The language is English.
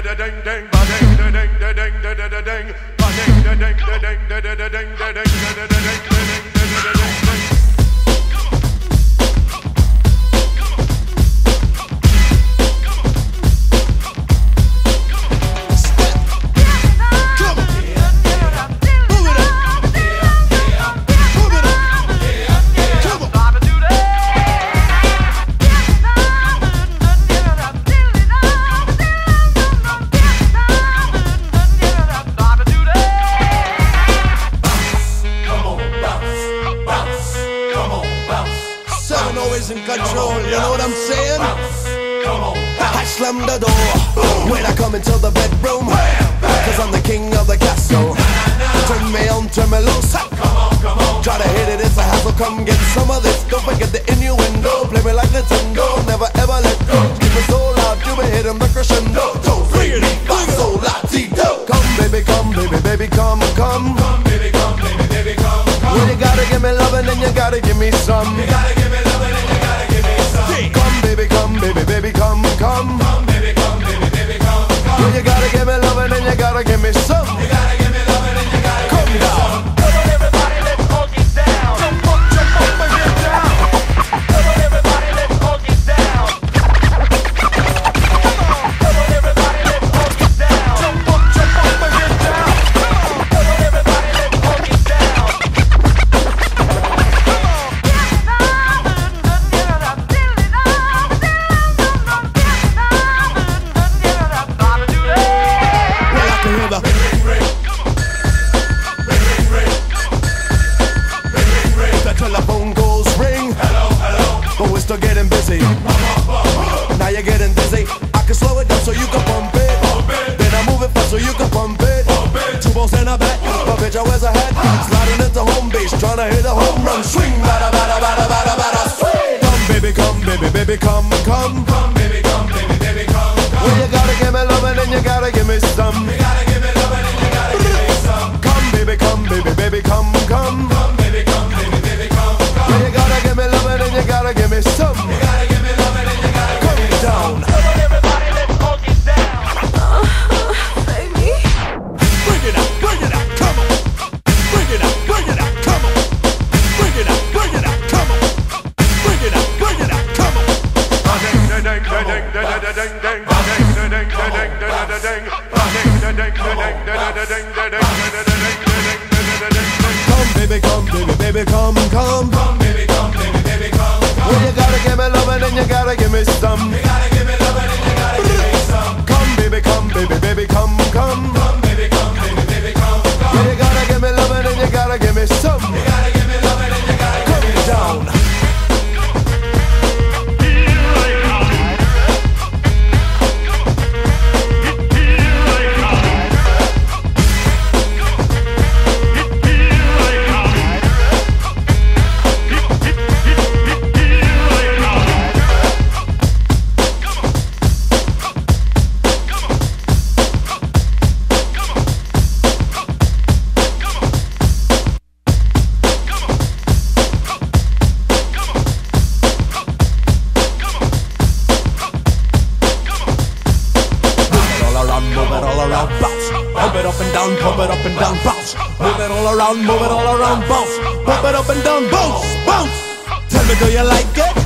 ding ding ding control, you know what I'm saying? I slam the door when I come into the bedroom. Cause I'm the king of the castle. Turn me on, turn me loose. Try to hit it, it's a hassle. Come get some of this. Don't forget the innuendo. Play me like Nintendo. Never ever let go. Keep it so loud, you be hitting the crescendo. Two, three, five, so la ti do. Come, baby, come, baby, baby, come, come. Come, baby, come, baby, baby, come, come. Well, you gotta give me loving and you gotta give me some. You gotta gotta getting. Now you're getting dizzy. I can slow it down so you can pump it. Then I move it fast so you can pump it. Two balls in a bat. But bitch, I wears a hat. Sliding into home base, trying to hit a home run. Swing, bada, bada, bada, bada, bada, swing. Come, baby, come, baby, baby, come. Baby, come, come. Come, baby, come, baby, baby, come, come. Well, you gotta give me loving and then you gotta give me some. Up and down, bounce. Move it all around, move it all around, bounce. Pump it up and down, bounce, bounce. Tell me, do you like it?